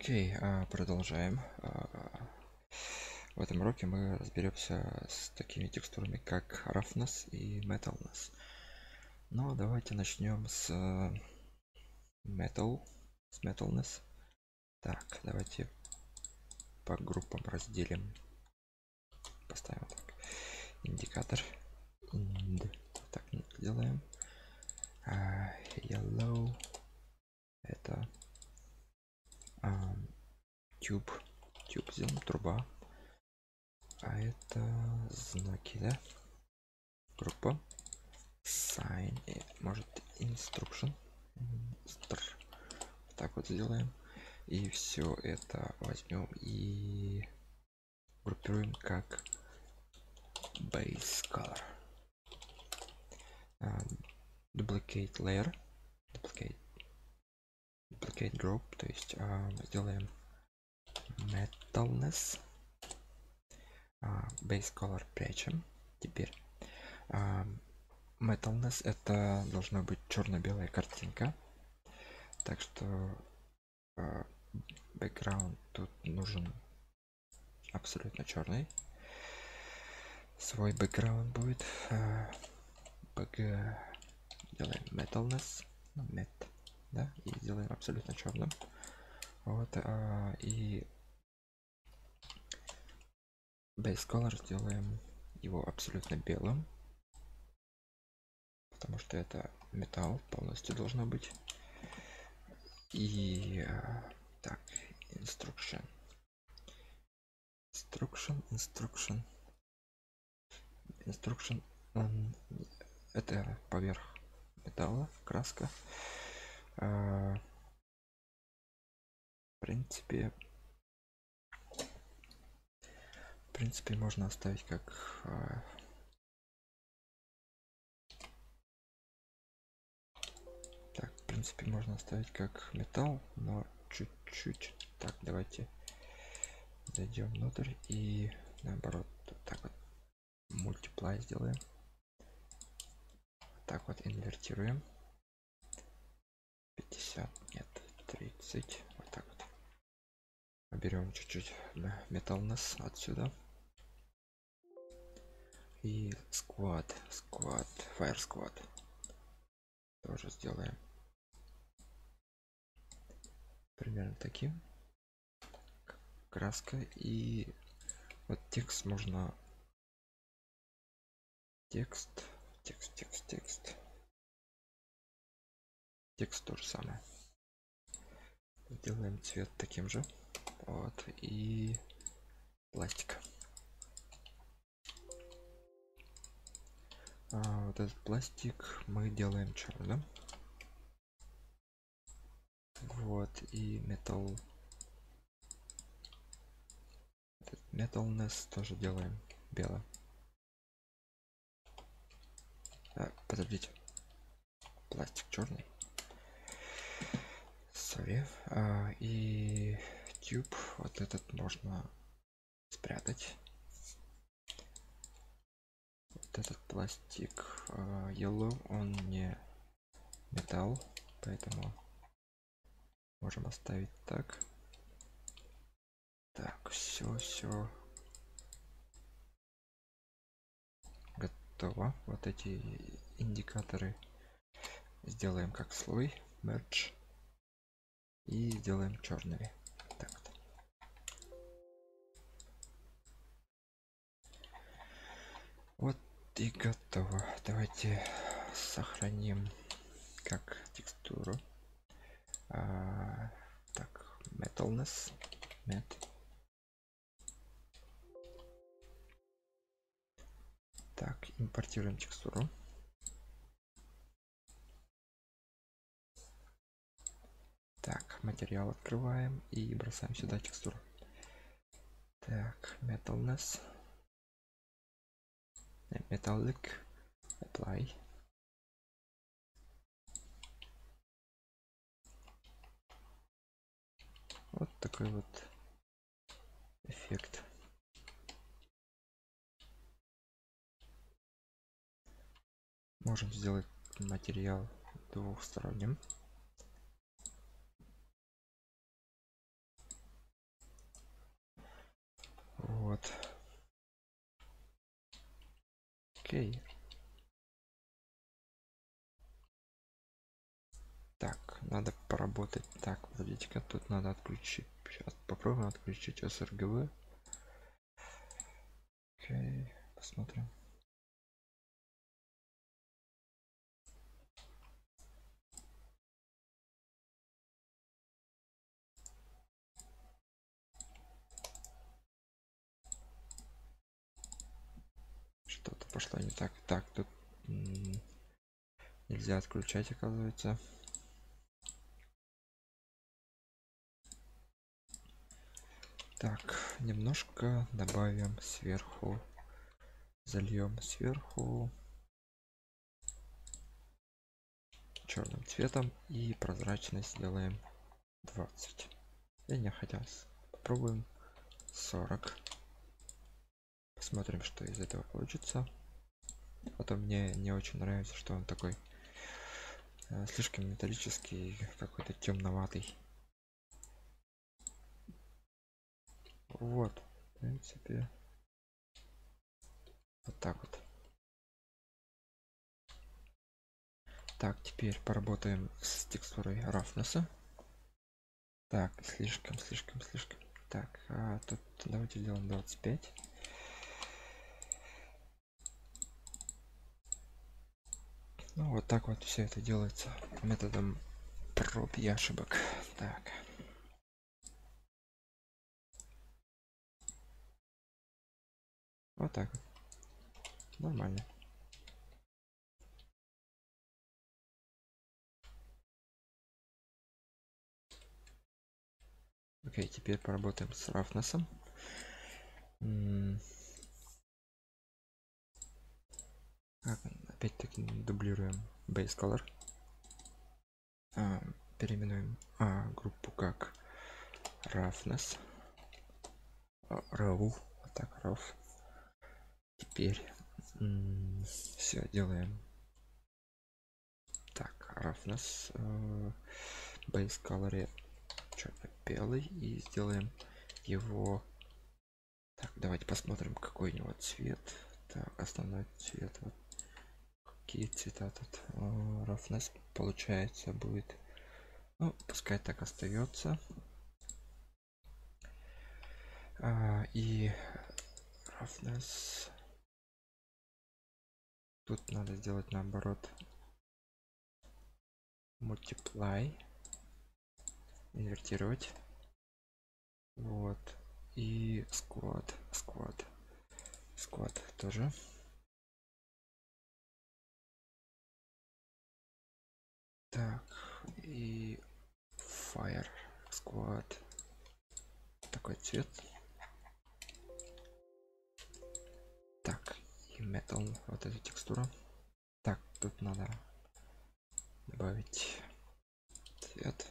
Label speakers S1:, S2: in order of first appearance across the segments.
S1: Окей, а, продолжаем. А, В этом уроке мы разберемся с такими текстурами, как roughness и metalness. Но давайте начнем с э, metal, с metalness. Так, давайте по группам разделим. Поставим так. Индикатор. Ind. Так, делаем. А, yellow. Это а, тюб. Тюб сделан, труба. А это знаки, да? Группа. Sign. И, может, instruction. Instr. Вот так вот сделаем. И все это возьмем и группируем как base color. А, duplicate layer. Duplicate duplicate group, то есть а, сделаем metalness. А, base color прячем теперь. А, metalness это должна быть черно-белая картинка. Так что а, background тут нужен абсолютно черный свой background будет bg делаем metalness met да и сделаем абсолютно черным вот и base color сделаем его абсолютно белым потому что это металл полностью должно быть. И а, так instruction instruction instruction instruction это поверх металла краска. А, в принципе в принципе можно оставить как а, так в принципе можно оставить как металл но чуть-чуть. Так давайте зайдем внутрь и наоборот вот так вот мультиплай сделаем. Так вот инвертируем. 50 нет 30 вот так вот. Берем чуть-чуть металл нас отсюда и squad squad fire squad тоже сделаем. Примерно таким. Краска и вот текст можно текст текст текст текст. Текст то же самое. Сделаем цвет таким же. Вот и пластик а, вот этот пластик мы делаем черным вот и металл. Metalness тоже делаем белым а, подождите. Пластик черный. Sorry. А, и тюб вот этот можно спрятать вот этот пластик uh, yellow он не металл поэтому можем оставить так. Так все все готово. Вот эти индикаторы сделаем как слой merge и сделаем черными и готово давайте сохраним как текстуру. А, так metalness met так импортируем текстуру. Так материал открываем и бросаем сюда текстуру. Так metalness metallic apply. Вот такой вот эффект. Можем сделать материал двухсторонним. Вот окей. Так надо поработать. Так подождите-ка тут надо отключить сейчас попробуем отключить srgv окей посмотрим пошло не так. Так тут нельзя отключать оказывается. Так немножко добавим сверху. Зальем сверху черным цветом и прозрачность сделаем 20 я не хотел попробуем 40 посмотрим что из этого получится потом мне не очень нравится что он такой э, слишком металлический какой-то темноватый. Вот в принципе вот так вот. Так теперь поработаем с текстурой roughness так слишком слишком слишком. Так а тут давайте сделаем 25 ну вот так вот все это делается методом проб и ошибок так Вот так. Нормально. Окей, теперь поработаем с рафнесом. Опять-таки дублируем base color. А, переименуем а, группу как roughness. Raw. Вот так, rough теперь все делаем так roughness э, base color черно-белый и сделаем его так давайте посмотрим какой у него цвет так основной цвет вот какие цвета тут э, roughness получается будет. Ну пускай так остается. А, и roughness тут надо сделать наоборот. Multiply. Инвертировать. Вот. И squad. Squad. Squad тоже так и fire squad. Такой цвет. Так и metal вот эту текстуру так тут надо добавить цвет.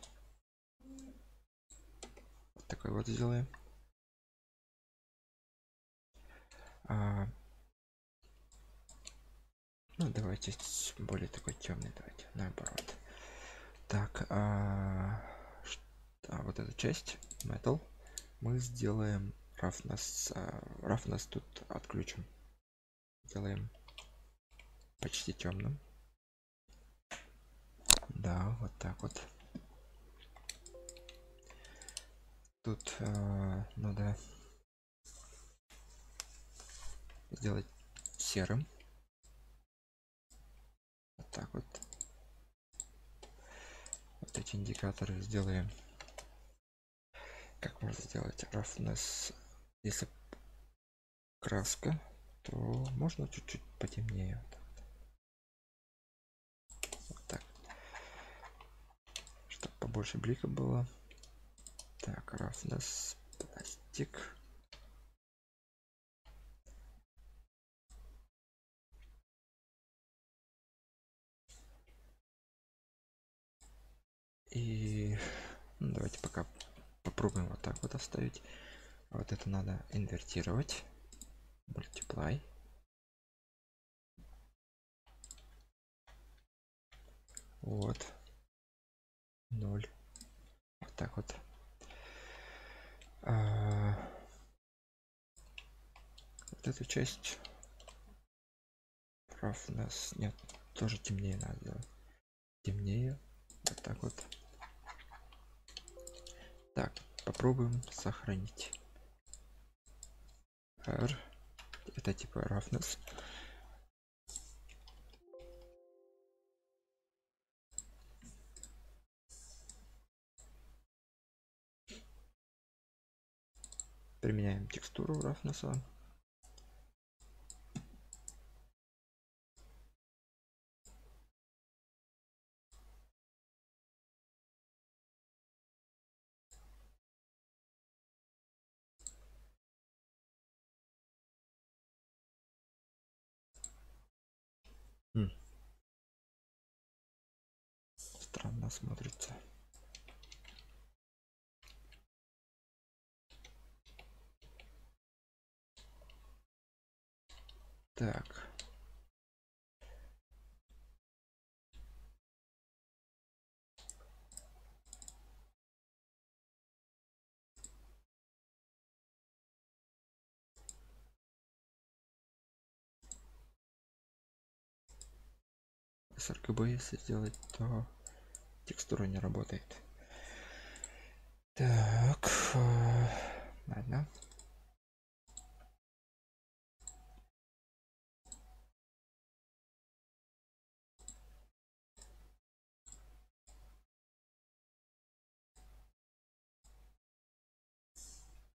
S1: Вот такой вот сделаем. А, ну давайте более такой темный давайте наоборот так а, а вот эта часть metal мы сделаем roughness а, roughness тут отключим. Делаем почти темным. Да вот так вот. Тут э, надо сделать серым. Вот так вот вот эти индикаторы сделаем как можно сделать roughness если краска то можно чуть-чуть потемнее. Вот так. Чтобы побольше блика было. Так roughness пластик и ну, давайте пока попробуем вот так вот оставить. Вот это надо инвертировать. Multiply вот. 0 вот так вот. А, вот эту часть прав нас нет. Тоже темнее надо делать темнее. Вот так вот так попробуем сохранить. R. Это типа roughness применяем текстуру roughness странно смотрится. Так с RGB если сделать, то текстура не работает. Так, э, ладно.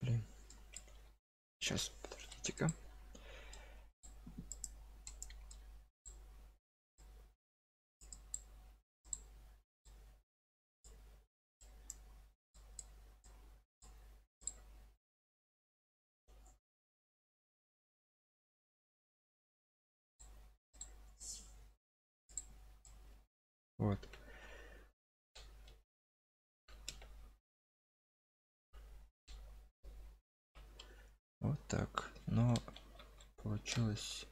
S1: Блин. Сейчас, подождите-ка. Вот. Вот так. Но получилось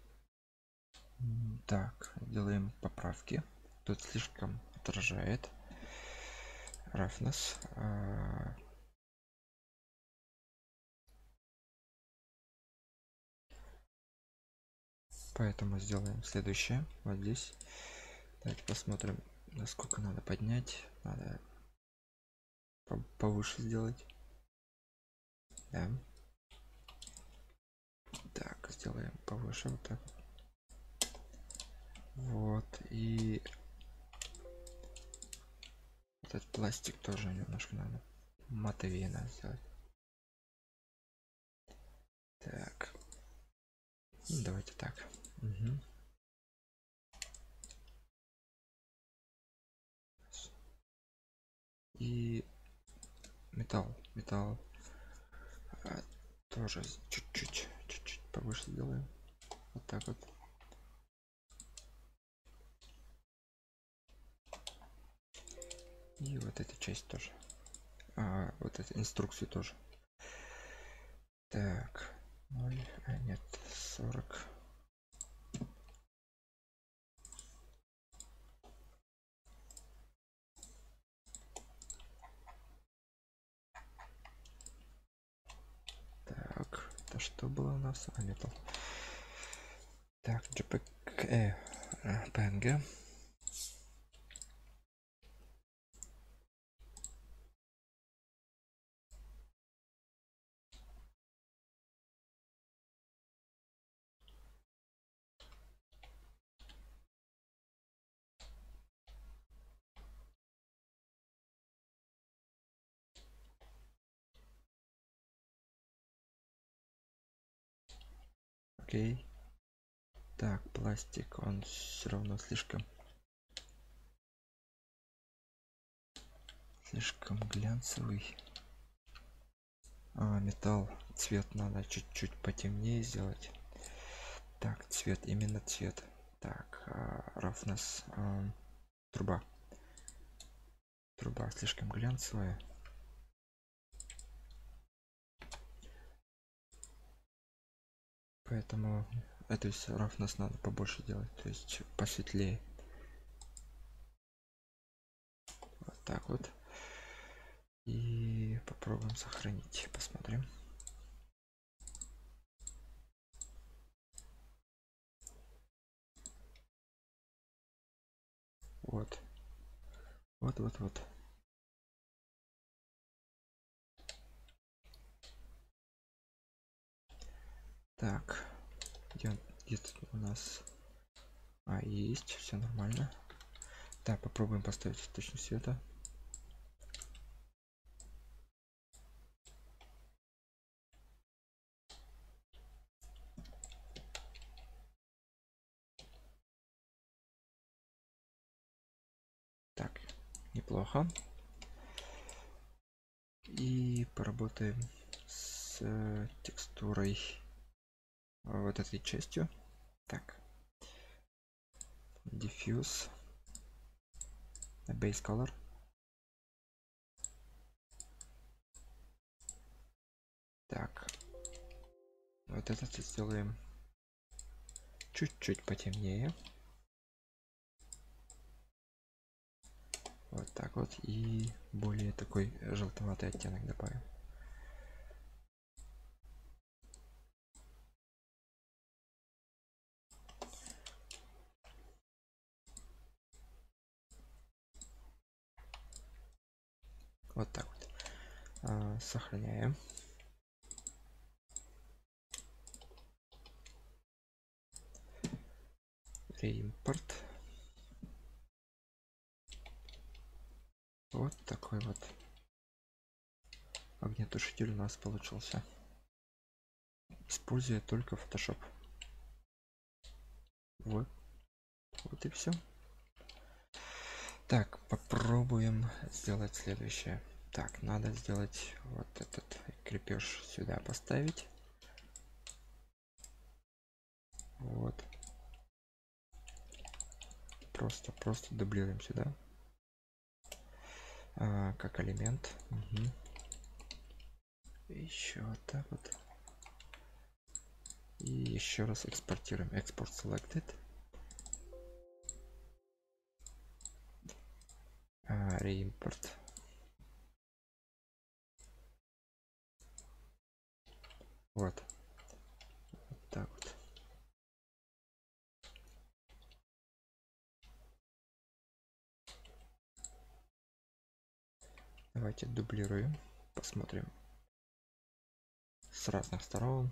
S1: так. Делаем поправки. Тут слишком отражает roughness. А, поэтому сделаем следующее вот здесь давайте посмотрим насколько надо поднять надо повыше сделать. Да. так сделаем повыше вот так вот. И этот пластик тоже немножко надо матовее надо сделать. Так. Ну, давайте так. Угу. И металл металл. А, тоже чуть-чуть чуть-чуть повыше сделаем. Вот так вот. И вот эта часть тоже. А, вот эту инструкцию тоже. Так 0 а нет 40 что было у нас а, метал так jpeg э, png Окей. Так пластик он все равно слишком слишком глянцевый. А, металл цвет надо чуть-чуть потемнее сделать. Так цвет именно цвет. Так roughness а, труба. Труба слишком глянцевая Поэтому этих серов нас надо побольше делать, то есть посветлее. Вот так вот. И попробуем сохранить, посмотрим. Вот. Вот, вот, вот. Так. Где, где у нас. А есть. Все нормально. Так попробуем поставить источник света. Так неплохо. И поработаем с текстурой вот этой частью. Так. Diffuse. Base color. Так. Вот этот сделаем чуть-чуть потемнее. Вот так вот и более такой желтоватый оттенок добавим вот так вот. А, сохраняем. Реимпорт. Вот такой вот огнетушитель у нас получился. Используя только photoshop. Вот. Вот и все так попробуем сделать следующее так надо сделать вот этот крепеж сюда поставить. Вот. Просто просто дублируем сюда. А, как элемент. Угу. еще вот так вот. И еще раз экспортируем. Экспорт selected. А, вот вот так вот давайте дублируем посмотрим. С разных сторон.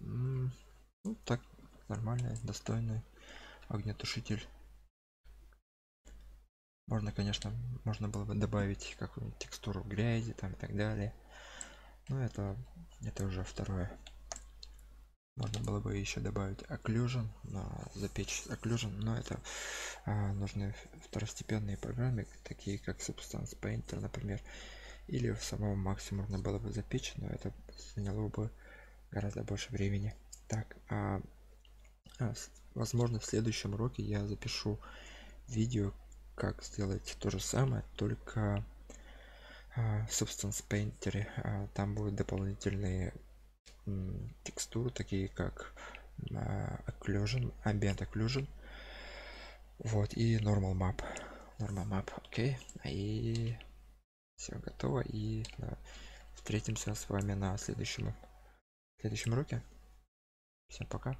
S1: Ну так нормальный достойный огнетушитель. Можно конечно можно было бы добавить какую-нибудь текстуру грязи там и так далее но это это уже второе можно было бы еще добавить occlusion на запечь occlusion но это а, нужны второстепенные программы такие как substance painter например или в самом максимум можно было бы запечь но это заняло бы гораздо больше времени. Так а, а, возможно в следующем уроке я запишу видео как сделать то же самое только а, substance painter а, там будут дополнительные текстуры такие как occlusion ambient occlusion. Вот и normal map. Normal map окей. И все готово. И да, встретимся с вами на следующем следующем уроке. Всем пока